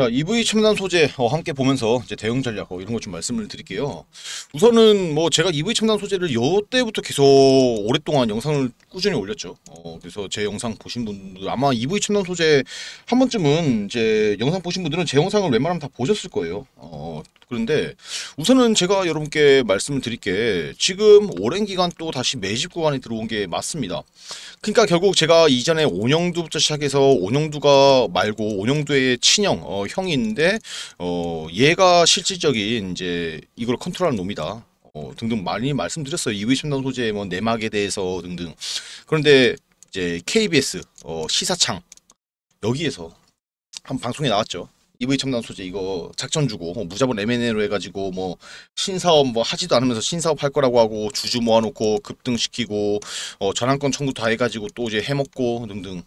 자, EV 첨단 소재 어, 함께 보면서 이제 대응 전략 어, 이런 것 좀 말씀을 드릴게요. 우선은 뭐 제가 EV 첨단 소재를 요 때부터 계속 오랫동안 영상을 꾸준히 올렸죠. 어, 그래서 제 영상 보신 분들 아마 EV 첨단 소재 한 번쯤은 이제 영상 보신 분들은 제 영상을 웬만하면 다 보셨을 거예요. 어, 그런데 우선은 제가 여러분께 말씀을 드릴 게 지금 오랜 기간 또 다시 매집 구간에 들어온 게 맞습니다. 그러니까 결국 제가 이전에 온영두부터 시작해서 온영두가 말고 온영두의 친형 어, 형이 있는데 어, 얘가 실질적인 이제 이걸 컨트롤하는 놈이다. 어, 등등 많이 말씀드렸어요. 이위 첨단 소재 뭐 내막에 대해서 등등. 그런데 이제 KBS 어, 시사창 여기에서 한 방송에 나왔죠. EV 첨단 소재 이거 작전 주고 뭐 무자본 M&A로 해가지고 뭐 신사업 뭐 하지도 않으면서 신사업 할 거라고 하고 주주 모아놓고 급등시키고 어 전환권 청구 다 해가지고 또 이제 해먹고 등등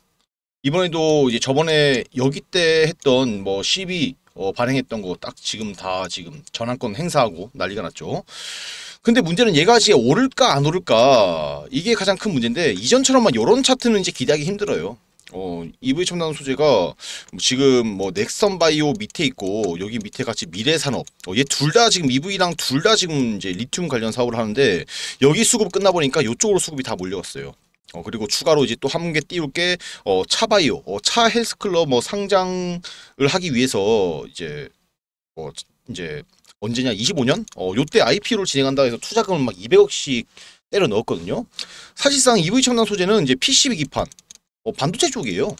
이번에도 이제 저번에 여기 때 했던 뭐 CB 어 발행했던 거 딱 지금 다 지금 전환권 행사하고 난리가 났죠. 근데 문제는 얘가 이제 오를까 안 오를까 이게 가장 큰 문제인데 이전처럼만 이런 차트는 이제 기대하기 힘들어요. 어, EV 첨단 소재가 지금 뭐 넥선 바이오 밑에 있고 여기 밑에 같이 미래 산업 어, 얘둘 다 지금 EV랑 둘 다 지금 이제 리튬 관련 사업을 하는데 여기 수급 끝나 보니까 이쪽으로 수급이 다 몰려갔어요. 어, 그리고 추가로 이제 또 한 개 띄울 게 어, 차바이오, 어, 차 헬스클럽 뭐 상장을 하기 위해서 이제 어, 이제 언제냐 25년? 어, 요때 IPO를 진행한다 해서 투자금을 막 200억씩 때려 넣었거든요. 사실상 EV 첨단 소재는 이제 PCB 기판 어, 반도체 쪽이에요.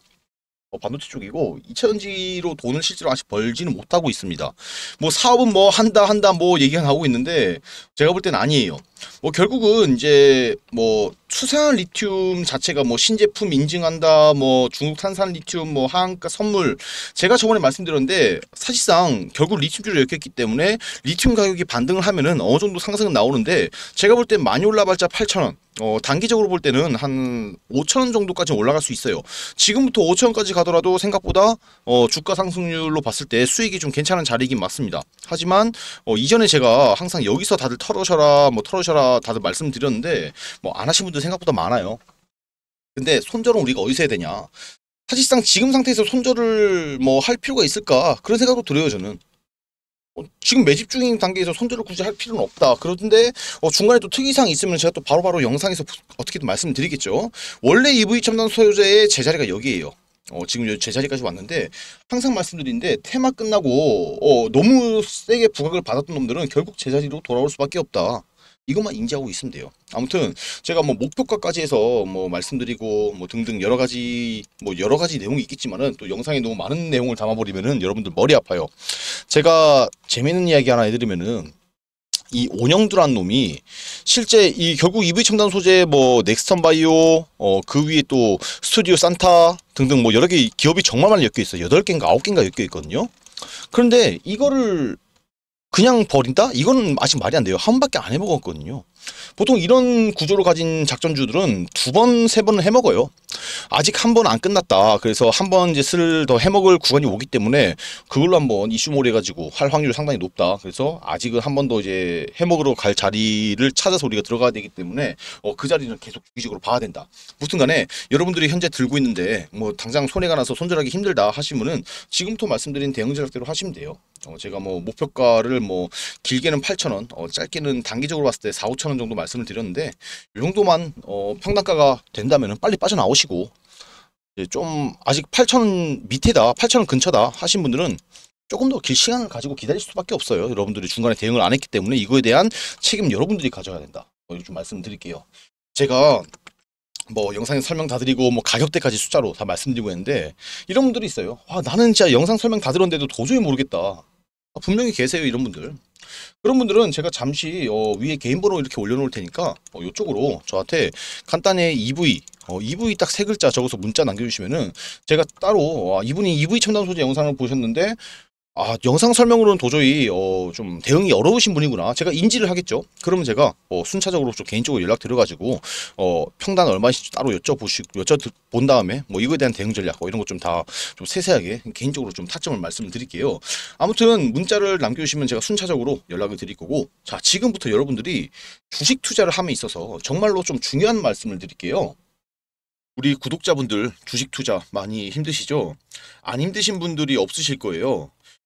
어, 반도체 쪽이고 2차전지로 돈을 실제로 아직 벌지는 못하고 있습니다. 뭐 사업은 뭐 한다 한다 뭐 얘기가 나오고 있는데 제가 볼 때는 아니에요. 뭐 결국은 이제 뭐 수생한 리튬 자체가 뭐 신제품 인증한다 뭐 중국 탄산 리튬 뭐 하한가 선물 제가 저번에 말씀드렸는데 사실상 결국 리튬주를 엮였기 때문에 리튬 가격이 반등을 하면은 어느 정도 상승은 나오는데 제가 볼때 많이 올라봤자 8,000원 어, 단기적으로 볼 때는 한 5천원 정도까지 올라갈 수 있어요. 지금부터 5천원까지 가더라도 생각보다 어, 주가 상승률로 봤을 때 수익이 좀 괜찮은 자리이긴 맞습니다. 하지만 어, 이전에 제가 항상 여기서 다들 털어셔라 뭐 털어셔라 다들 말씀드렸는데 뭐 안 하신 분들 생각보다 많아요. 근데 손절은 우리가 어디서 해야 되냐? 사실상 지금 상태에서 손절을 뭐 할 필요가 있을까? 그런 생각도 들어요 저는. 어, 지금 매집 중인 단계에서 손절을 굳이 할 필요는 없다. 그런데 어, 중간에 또 특이사항이 있으면 제가 또 바로바로 영상에서 어떻게든 말씀을 드리겠죠. 원래 EV 첨단 소유자의 제자리가 여기에요. 어, 지금 여기 제자리까지 왔는데 항상 말씀드리는데 테마 끝나고 어, 너무 세게 부각을 받았던 놈들은 결국 제 자리로 돌아올 수밖에 없다. 이것만 인지하고 있으면 돼요. 아무튼 제가 뭐 목표가까지 해서 뭐 말씀드리고 뭐 등등 여러 가지 뭐 여러 가지 내용이 있겠지만은 또 영상에 너무 많은 내용을 담아버리면은 여러분들 머리 아파요. 제가 재밌는 이야기 하나 해드리면은 이 온영두란 놈이 실제 이 결국 EV 첨단 소재 뭐 넥스턴 바이오 어 그 위에 또 스튜디오 산타 등등 뭐 여러 개 기업이 정말 많이 엮여 있어요. 여덟 개인가 아홉 개인가 엮여 있거든요. 그런데 이거를 그냥 버린다? 이건 아직 말이 안 돼요. 한 번밖에 안 해먹었거든요. 보통 이런 구조를 가진 작전주들은 두 번, 세 번은 해먹어요. 아직 한 번 안 끝났다. 그래서 한 번 이제 쓸더 해먹을 구간이 오기 때문에 그걸로 한번 이슈몰 해가지고 할 확률이 상당히 높다. 그래서 아직은 한 번 더 이제 해먹으러 갈 자리를 찾아서 우리가 들어가야 되기 때문에 어, 그 자리는 계속 주기적으로 봐야 된다. 무튼 간에 여러분들이 현재 들고 있는데 뭐 당장 손해가 나서 손절하기 힘들다 하시면은 지금부터 말씀드린 대응 전략대로 하시면 돼요. 어, 제가 뭐 목표가를 뭐 길게는 8,000원, 어, 짧게는 단기적으로 봤을 때 4, 5,000원 정도 말씀을 드렸는데 이 정도만 어, 평단가가 된다면은 빨리 빠져나오시고 좀 아직 8,000원 밑에다, 8,000원 근처다 하신 분들은 조금 더 길 시간을 가지고 기다릴 수밖에 없어요. 여러분들이 중간에 대응을 안 했기 때문에 이거에 대한 책임 여러분들이 가져야 된다. 어, 좀 말씀드릴게요. 제가 뭐 영상에 설명 다 드리고 뭐 가격대까지 숫자로 다 말씀드리고 했는데 이런 분들이 있어요. 아 나는 진짜 영상 설명 다 들었는데도 도저히 모르겠다. 아, 분명히 계세요 이런 분들. 그런 분들은 제가 잠시 어, 위에 개인 번호 이렇게 올려놓을 테니까 어, 이쪽으로 저한테 간단히 EV 어, EV 딱 세 글자 적어서 문자 남겨주시면은 제가 따로 아, 이분이 EV 첨단 소재 영상을 보셨는데 아 영상 설명으로는 도저히 어, 좀 대응이 어려우신 분이구나 제가 인지를 하겠죠 그러면 제가 어, 순차적으로 좀 개인적으로 연락 드려가지고 어, 평단 얼마인지 따로 여쭤보시 여쭤본 다음에 뭐 이거에 대한 대응 전략 뭐 이런 것 좀 다좀 세세하게 개인적으로 좀 타점을 말씀을 드릴게요 아무튼 문자를 남겨주시면 제가 순차적으로 연락을 드릴 거고 자 지금부터 여러분들이 주식 투자를 함에 있어서 정말로 좀 중요한 말씀을 드릴게요 우리 구독자분들 주식 투자 많이 힘드시죠? 안 힘드신 분들이 없으실 거예요.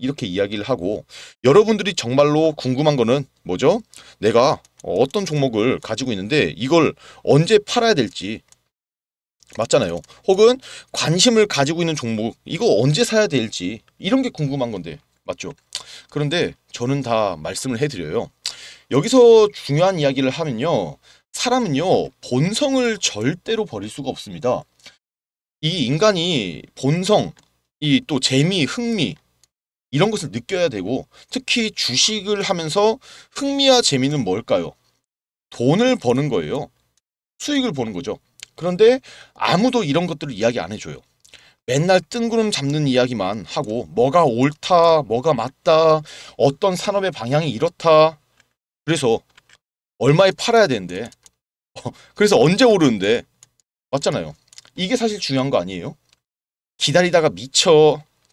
이렇게 이야기를 하고 여러분들이 정말로 궁금한 거는 뭐죠? 내가 어떤 종목을 가지고 있는데 이걸 언제 팔아야 될지 맞잖아요. 혹은 관심을 가지고 있는 종목 이거 언제 사야 될지 이런 게 궁금한 건데 맞죠? 그런데 저는 다 말씀을 해드려요. 여기서 중요한 이야기를 하면요. 사람은요 본성을 절대로 버릴 수가 없습니다. 이 인간이 본성, 이 또 재미, 흥미 이런 것을 느껴야 되고 특히 주식을 하면서 흥미와 재미는 뭘까요? 돈을 버는 거예요. 수익을 보는 거죠. 그런데 아무도 이런 것들을 이야기 안 해줘요. 맨날 뜬구름 잡는 이야기만 하고 뭐가 옳다, 뭐가 맞다, 어떤 산업의 방향이 이렇다. 그래서 얼마에 팔아야 되는데 그래서 언제 오르는데 맞잖아요. 이게 사실 중요한 거 아니에요? 기다리다가 미쳐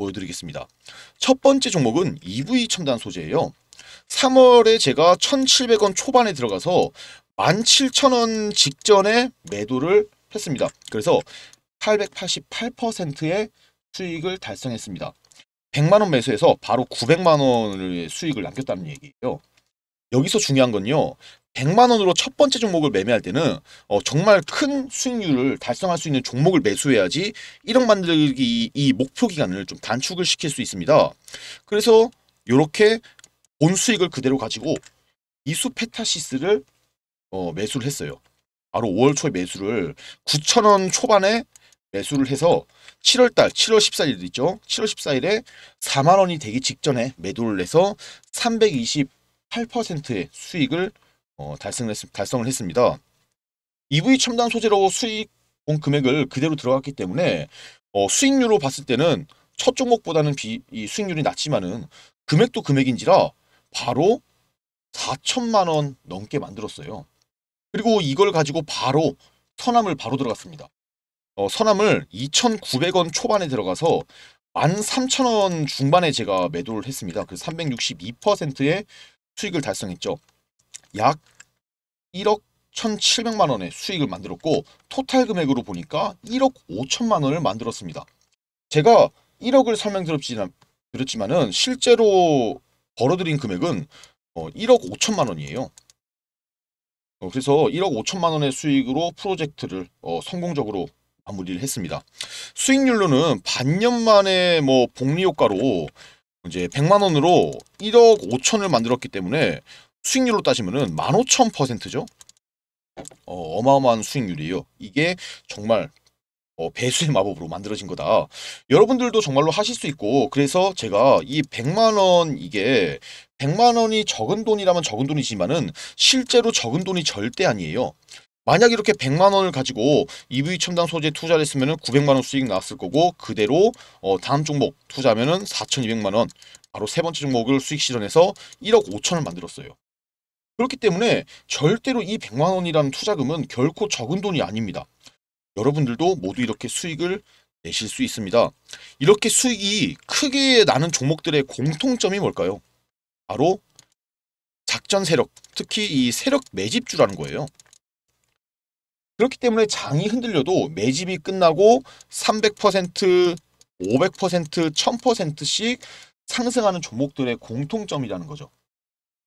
보여드리겠습니다. 첫 번째 종목은 EV 첨단 소재예요. 3월에 제가 1,700원 초반에 들어가서 17,000원 직전에 매도를 했습니다. 그래서 888%의 수익을 달성했습니다. 100만 원 매수해서 바로 900만 원의 수익을 남겼다는 얘기예요. 여기서 중요한 건요. 100만 원으로 첫 번째 종목을 매매할 때는 어, 정말 큰 수익률을 달성할 수 있는 종목을 매수해야지 1억 만들기 이 목표 기간을 좀 단축을 시킬 수 있습니다. 그래서 이렇게 본 수익을 그대로 가지고 이수 페타시스를 어, 매수를 했어요. 바로 5월 초에 매수를 9천원 초반에 매수를 해서 7월달 7월 14일 있죠. 7월 14일에 4만 원이 되기 직전에 매도를 해서 328%의 수익을 어, 달성을, 했, 달성을 했습니다. EV 첨단 소재로 수익 본 금액을 그대로 들어갔기 때문에 어, 수익률로 봤을 때는 첫 종목보다는 비, 이 수익률이 낮지만은 금액도 금액인지라 바로 4천만 원 넘게 만들었어요. 그리고 이걸 가지고 바로 선암을 바로 들어갔습니다. 어, 선암을 2,900원 초반에 들어가서 13,000원 중반에 제가 매도를 했습니다. 그 362%의 수익을 달성했죠. 약 1억 1,700만 원의 수익을 만들었고 토탈 금액으로 보니까 1억 5천만 원을 만들었습니다. 제가 1억을 설명드렸지만 은 실제로 벌어들인 금액은 1억 어, 5천만 원이에요. 어, 그래서 1억 5천만 원의 수익으로 프로젝트를 어, 성공적으로 마무리를 했습니다. 수익률로는 반년 만에 뭐 복리 효과로 이제 100만 원으로 1억 5천을 만들었기 때문에 수익률로 따지면은 15,000%죠. 어, 어마어마한 수익률이에요. 이게 정말 어, 배수의 마법으로 만들어진 거다. 여러분들도 정말로 하실 수 있고 그래서 제가 이 100만 원 이게 100만 원이 적은 돈이라면 적은 돈이지만은 실제로 적은 돈이 절대 아니에요. 만약 이렇게 100만 원을 가지고 EV 첨단 소재 투자를 했으면 900만 원 수익 나왔을 거고 그대로 어, 다음 종목 투자하면 4,200만 원 바로 세 번째 종목을 수익 실현해서 1억 5천을 만들었어요. 그렇기 때문에 절대로 이 100만 원이라는 투자금은 결코 적은 돈이 아닙니다. 여러분들도 모두 이렇게 수익을 내실 수 있습니다. 이렇게 수익이 크게 나는 종목들의 공통점이 뭘까요? 바로 작전 세력, 특히 이 세력 매집주라는 거예요. 그렇기 때문에 장이 흔들려도 매집이 끝나고 300%, 500%, 1000%씩 상승하는 종목들의 공통점이라는 거죠.